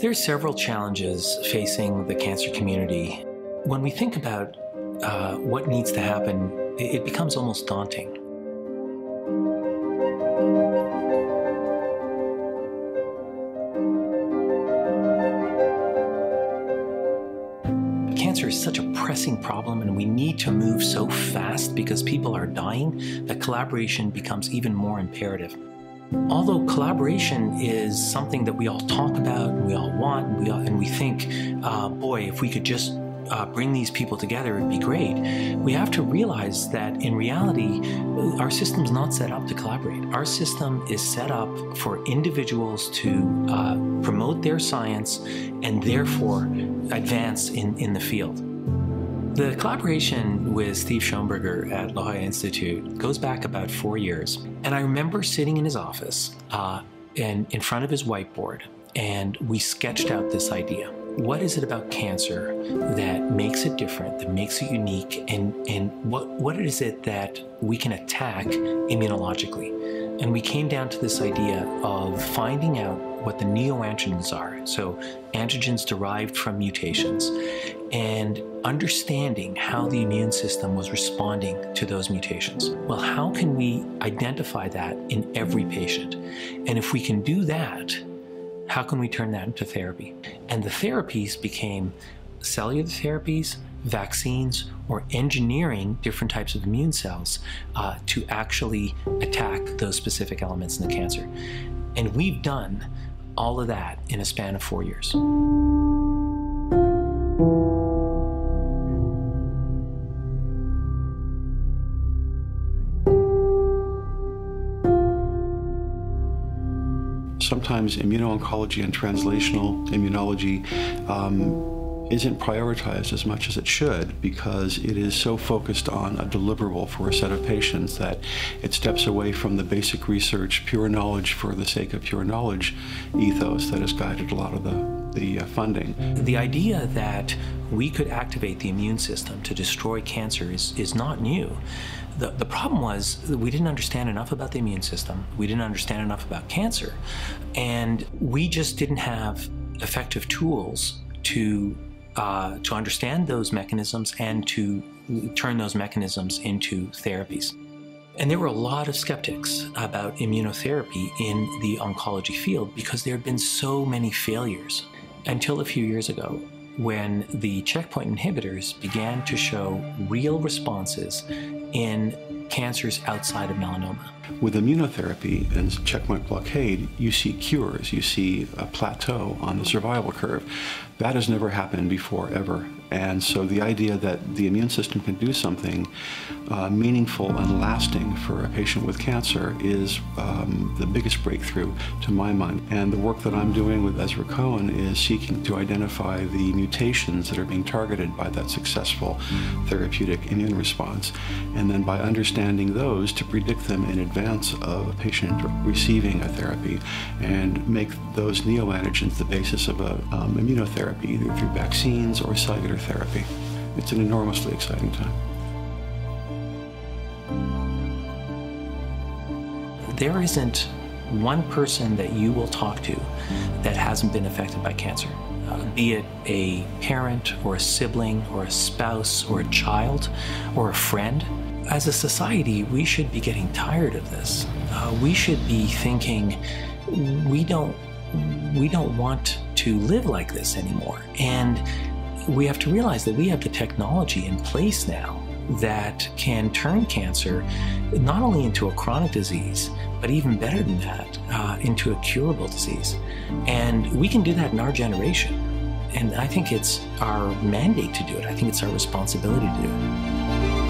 There are several challenges facing the cancer community. When we think about uh, what needs to happen, it becomes almost daunting. Cancer is such a pressing problem, and we need to move so fast because people are dying that collaboration becomes even more imperative. Although collaboration is something that we all talk about, and we all want, and we, all, and we think, uh, boy, if we could just uh, bring these people together, it'd be great. We have to realize that in reality, our system's not set up to collaborate. Our system is set up for individuals to uh, promote their science and therefore advance in, in the field. The collaboration with Steve Schoenberger at La Jolla Institute goes back about four years. And I remember sitting in his office uh, and in front of his whiteboard, and we sketched out this idea. What is it about cancer that makes it different, that makes it unique, and, and what, what is it that we can attack immunologically? And we came down to this idea of finding out what the neoantigens are, so antigens derived from mutations, and understanding how the immune system was responding to those mutations. Well, how can we identify that in every patient? And if we can do that, how can we turn that into therapy? And the therapies became cellular therapies, vaccines, or engineering different types of immune cells uh, to actually attack those specific elements in the cancer. And we've done all of that in a span of four years. Sometimes immuno-oncology and translational immunology um, isn't prioritized as much as it should because it is so focused on a deliverable for a set of patients that it steps away from the basic research, pure knowledge for the sake of pure knowledge ethos that has guided a lot of the the uh, funding. The idea that we could activate the immune system to destroy cancer is, is not new. The, the problem was we didn't understand enough about the immune system. We didn't understand enough about cancer. And we just didn't have effective tools to uh, to understand those mechanisms and to turn those mechanisms into therapies. And there were a lot of skeptics about immunotherapy in the oncology field because there had been so many failures until a few years ago when the checkpoint inhibitors began to show real responses in cancers outside of melanoma. With immunotherapy and checkpoint blockade, you see cures, you see a plateau on the survival curve. That has never happened before, ever. And so the idea that the immune system can do something uh, meaningful and lasting for a patient with cancer is um, the biggest breakthrough to my mind. And the work that I'm doing with Ezra Cohen is seeking to identify the mutations that are being targeted by that successful therapeutic immune response. And then by understanding those to predict them in advance of a patient receiving a therapy and make those neoantigens the basis of a um, immunotherapy, either through vaccines or cellular therapy. It's an enormously exciting time. There isn't one person that you will talk to that hasn't been affected by cancer. Uh, be it a parent or a sibling or a spouse or a child or a friend. As a society, we should be getting tired of this. Uh, we should be thinking we don't we don't want to live like this anymore. And we have to realize that we have the technology in place now that can turn cancer not only into a chronic disease, but even better than that, uh, into a curable disease. And we can do that in our generation. And I think it's our mandate to do it. I think it's our responsibility to do it.